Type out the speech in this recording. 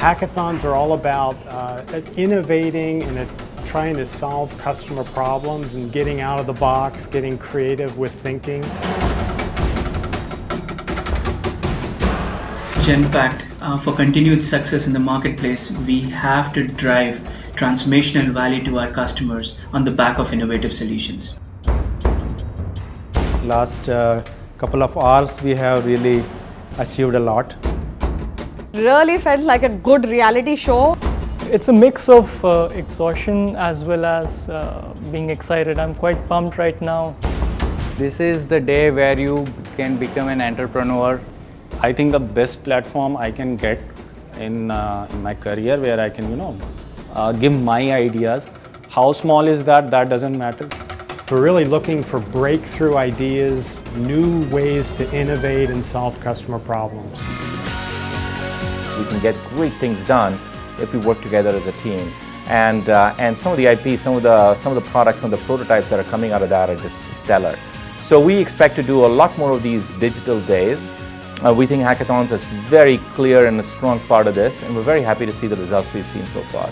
Hackathons are all about uh, innovating and trying to solve customer problems and getting out of the box, getting creative with thinking. Genpact, uh, for continued success in the marketplace, we have to drive transformational value to our customers on the back of innovative solutions. Last uh, couple of hours, we have really achieved a lot. Really felt like a good reality show. It's a mix of uh, exhaustion as well as uh, being excited. I'm quite pumped right now. This is the day where you can become an entrepreneur. I think the best platform I can get in, uh, in my career where I can, you know, uh, give my ideas. How small is that? That doesn't matter. We're really looking for breakthrough ideas, new ways to innovate and solve customer problems. We can get great things done if we work together as a team. And, uh, and some of the IP, some of the, some of the products, some of the prototypes that are coming out of that are just stellar. So we expect to do a lot more of these digital days. Uh, we think hackathons is very clear and a strong part of this, and we're very happy to see the results we've seen so far.